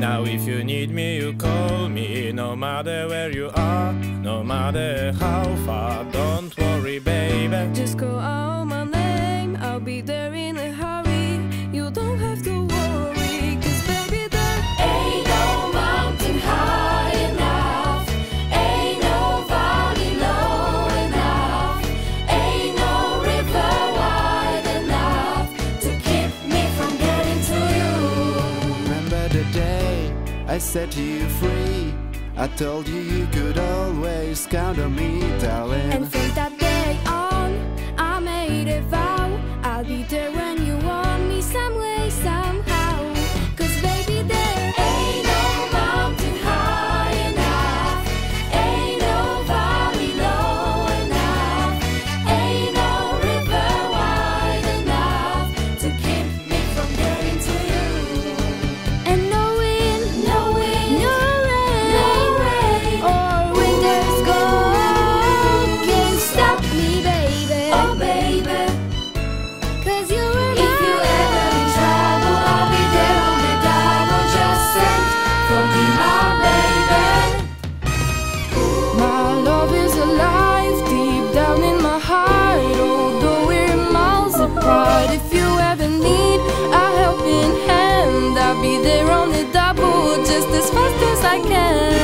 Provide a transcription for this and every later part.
Now if you need me, you call me. No matter where you are, no matter how far. Don't worry, baby. Just go out. I set you free. I told you you could always count on me, darling. And think that They're on the double just as fast as I can.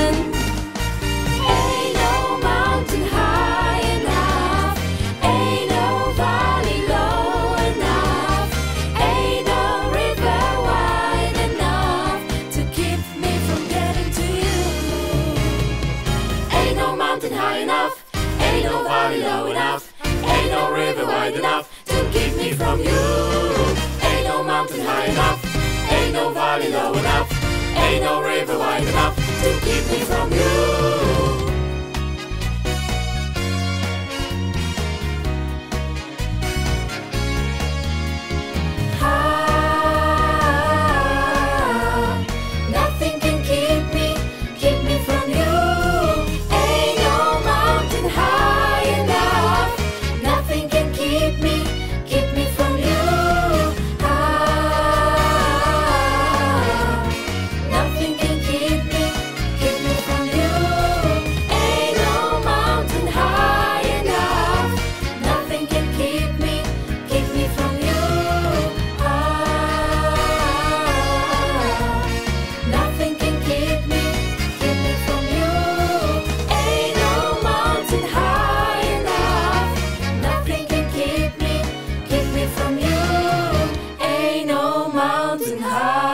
Ain't no valley low enough, ain't no river wide enough to keep me from you. me from you ain't no mountain high.